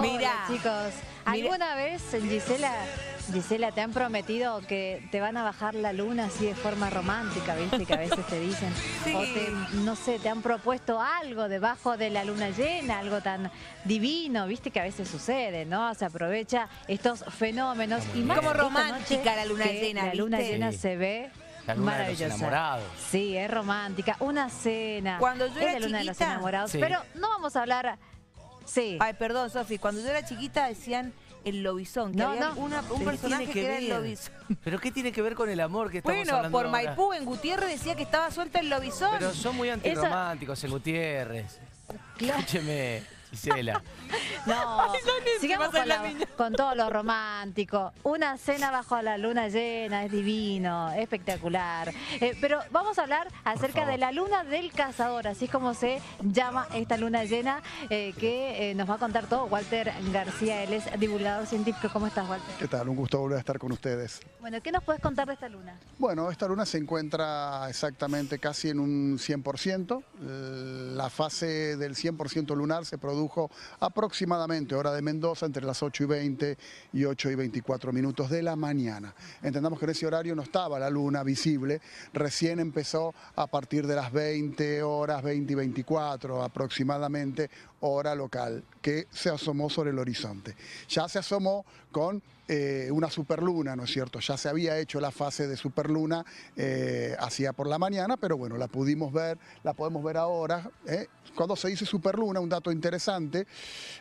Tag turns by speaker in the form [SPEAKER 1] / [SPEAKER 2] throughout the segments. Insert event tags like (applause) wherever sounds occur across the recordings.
[SPEAKER 1] Mira,
[SPEAKER 2] chicos. ¿Alguna vez, Gisela, Gisela, te han prometido que te van a bajar la luna así de forma romántica, viste? Que a veces te dicen. (laughs)
[SPEAKER 1] Sí.
[SPEAKER 2] O te, no sé, te han propuesto algo debajo de la luna llena, algo tan divino, viste que a veces sucede, ¿no? Se aprovecha estos fenómenos. Y más
[SPEAKER 1] Como romántica
[SPEAKER 2] noche
[SPEAKER 1] la luna llena,
[SPEAKER 2] La luna
[SPEAKER 1] ¿viste?
[SPEAKER 2] llena
[SPEAKER 3] Sí.
[SPEAKER 2] se ve
[SPEAKER 3] La luna de los
[SPEAKER 2] maravillosa.
[SPEAKER 3] enamorados.
[SPEAKER 2] Sí, es romántica. Una cena.
[SPEAKER 1] Cuando yo
[SPEAKER 2] es
[SPEAKER 1] era
[SPEAKER 2] la luna de los
[SPEAKER 1] chiquita-
[SPEAKER 2] enamorados.
[SPEAKER 3] Sí.
[SPEAKER 2] Pero no vamos a hablar... Sí.
[SPEAKER 1] Ay, perdón, Sofi, cuando yo era chiquita decían el lobizón, que
[SPEAKER 2] No,
[SPEAKER 1] había
[SPEAKER 2] no.
[SPEAKER 1] una- un
[SPEAKER 3] ¿Qué
[SPEAKER 1] personaje que,
[SPEAKER 3] que
[SPEAKER 1] era el lobizón. (laughs)
[SPEAKER 3] ¿Pero qué tiene que ver con el amor que estamos
[SPEAKER 1] Bueno,
[SPEAKER 3] hablando
[SPEAKER 1] por
[SPEAKER 3] ahora?
[SPEAKER 1] Maipú, en Gutiérrez decía que estaba suelto el lobizón.
[SPEAKER 3] Pero son muy antirrománticos en Gutiérrez.
[SPEAKER 2] Claro.
[SPEAKER 3] Escúcheme, Gisela. (laughs)
[SPEAKER 2] No, (laughs)
[SPEAKER 1] se
[SPEAKER 2] sigamos
[SPEAKER 1] pasa
[SPEAKER 2] con,
[SPEAKER 1] la
[SPEAKER 2] la-
[SPEAKER 1] niña.
[SPEAKER 2] Con todo lo romántico. Una cena bajo la luna llena, es divino, espectacular. Eh, pero vamos a hablar acerca de la luna del cazador, así es como se llama esta luna llena, eh, que eh, nos va a contar todo Walter García, él es divulgador científico. ¿Cómo estás, Walter?
[SPEAKER 4] ¿Qué tal? Un gusto volver a estar con ustedes.
[SPEAKER 2] Bueno, ¿qué nos puedes contar de esta luna?
[SPEAKER 4] Bueno, esta luna se encuentra exactamente casi en un 100%. La fase del 100% lunar se produjo aproximadamente, hora de Mendoza, entre las 8 y 20 y 8 y 24 minutos de la mañana. Entendamos que en ese horario no estaba la luna visible, recién empezó a partir de las 20 horas, 20 y 24 aproximadamente, hora local, que se asomó sobre el horizonte. Ya se asomó con eh, una superluna, ¿no es cierto? Ya se había hecho la fase de superluna eh, hacía por la mañana, pero bueno, la pudimos ver, la podemos ver ahora. ¿eh? Cuando se dice superluna, un dato interesante,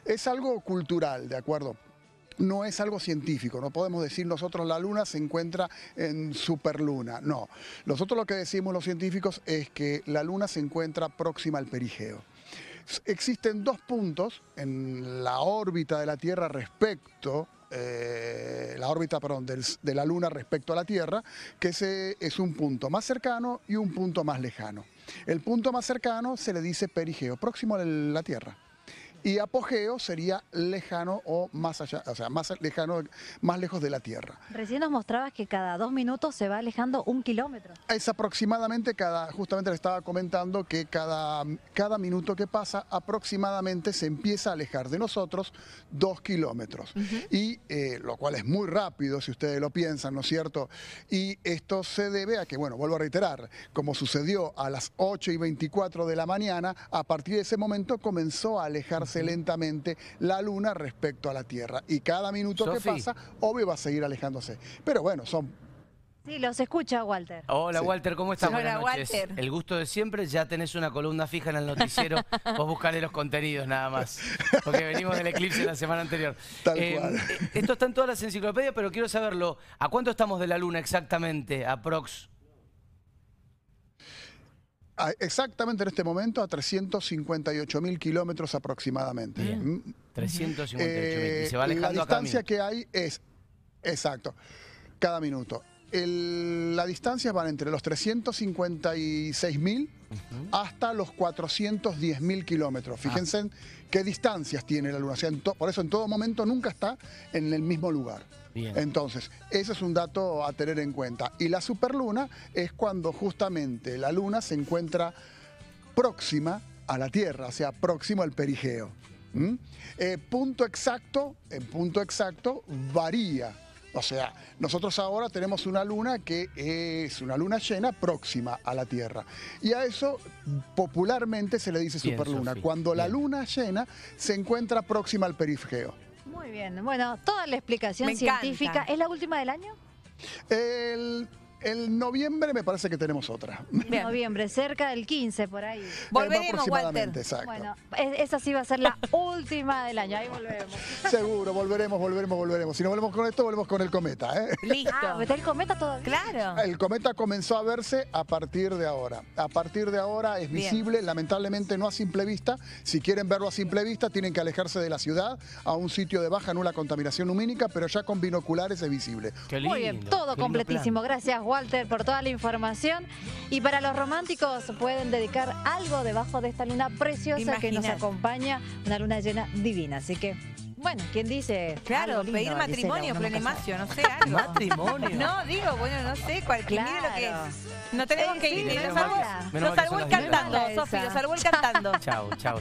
[SPEAKER 4] es algo cultural, ¿de acuerdo? No es algo científico, no podemos decir nosotros la luna se encuentra en superluna, no. Nosotros lo que decimos los científicos es que la luna se encuentra próxima al perigeo. Existen dos puntos en la órbita de la Tierra respecto, eh, la órbita, perdón, de la Luna respecto a la Tierra, que es un punto más cercano y un punto más lejano. El punto más cercano se le dice perigeo, próximo a la Tierra. Y apogeo sería lejano o más allá, o sea, más lejano, más lejos de la Tierra.
[SPEAKER 2] Recién nos mostrabas que cada dos minutos se va alejando un kilómetro.
[SPEAKER 4] Es aproximadamente cada, justamente le estaba comentando que cada, cada minuto que pasa aproximadamente se empieza a alejar de nosotros dos kilómetros. Y eh, lo cual es muy rápido si ustedes lo piensan, ¿no es cierto? Y esto se debe a que, bueno, vuelvo a reiterar, como sucedió a las 8 y 24 de la mañana, a partir de ese momento comenzó a alejarse lentamente la luna respecto a la Tierra. Y cada minuto que pasa, obvio va a seguir alejándose. Pero bueno, son
[SPEAKER 2] Sí, los escucha Walter.
[SPEAKER 3] Hola
[SPEAKER 4] Sí.
[SPEAKER 3] Walter, ¿cómo estás?
[SPEAKER 1] Hola,
[SPEAKER 3] Buenas noches.
[SPEAKER 1] Walter.
[SPEAKER 3] El gusto de siempre, ya tenés una columna fija en el noticiero, (laughs) vos buscaré los contenidos nada más, porque venimos del eclipse la semana anterior.
[SPEAKER 4] Tal cual.
[SPEAKER 3] eh, Esto está en todas las enciclopedias, pero quiero saberlo, ¿a cuánto estamos de la luna exactamente, aprox?
[SPEAKER 4] Exactamente en este momento a 358 mil kilómetros aproximadamente.
[SPEAKER 3] Bien.
[SPEAKER 4] Mm.
[SPEAKER 3] 358
[SPEAKER 4] Eh,
[SPEAKER 3] y se va alejando
[SPEAKER 4] la
[SPEAKER 3] a cada
[SPEAKER 4] distancia que hay es, exacto, cada minuto. El- la distancia van entre los 356 mil hasta los 410 mil kilómetros. Fíjense en qué distancias tiene la Luna. O sea, to- por eso en todo momento nunca está en el mismo lugar.
[SPEAKER 3] Bien.
[SPEAKER 4] Entonces, ese es un dato a tener en cuenta. Y la superluna es cuando justamente la Luna se encuentra próxima a la Tierra, o sea, próximo al perigeo. ¿Mm? Eh, punto exacto, en punto exacto varía. O sea, nosotros ahora tenemos una luna que es una luna llena próxima a la Tierra. Y a eso popularmente se le dice
[SPEAKER 3] Bien,
[SPEAKER 4] superluna. Cuando la luna llena se encuentra próxima al perigeo.
[SPEAKER 2] Muy bien. Bueno, toda la explicación
[SPEAKER 1] Me encanta.
[SPEAKER 2] científica. ¿Es la última del año?
[SPEAKER 4] El, el noviembre me parece que tenemos otra.
[SPEAKER 1] Bien.
[SPEAKER 2] Noviembre, cerca del 15, por ahí.
[SPEAKER 1] Volveremos, Walter.
[SPEAKER 4] exacto.
[SPEAKER 2] Bueno, esa sí va a ser la (laughs) última del año. Ahí volvemos.
[SPEAKER 4] Seguro, volveremos, volveremos, volveremos. Si no volvemos con esto, volvemos con el cometa. ¿eh?
[SPEAKER 1] Listo.
[SPEAKER 2] Ah, ¿está el cometa todavía?
[SPEAKER 1] Claro.
[SPEAKER 4] El cometa comenzó a verse a partir de ahora. A partir de ahora es
[SPEAKER 1] Bien.
[SPEAKER 4] visible, lamentablemente no a simple vista. Si quieren verlo a simple vista, tienen que alejarse de la ciudad a un sitio de baja nula contaminación lumínica, pero ya con binoculares es visible.
[SPEAKER 3] Qué lindo,
[SPEAKER 2] Muy bien, todo completísimo.
[SPEAKER 3] plan.
[SPEAKER 2] Gracias, Walter, por toda la información. Y para los románticos, pueden dedicar algo debajo de esta luna preciosa que nos acompaña, una luna llena divina. Así que, bueno, ¿quién dice?
[SPEAKER 1] Claro,
[SPEAKER 2] lindo,
[SPEAKER 1] pedir matrimonio, plenimacio, no sé, algo.
[SPEAKER 3] ¿Matrimonio?
[SPEAKER 1] No, digo, bueno, no sé, cualquier, mire lo que
[SPEAKER 2] Claro.
[SPEAKER 1] es. No tenemos
[SPEAKER 2] Eh,
[SPEAKER 1] que
[SPEAKER 2] sí,
[SPEAKER 1] ir,
[SPEAKER 3] menos
[SPEAKER 1] nos salvó, el cantando. (laughs) Sofi, nos salvó el cantando.
[SPEAKER 3] Chao, chao.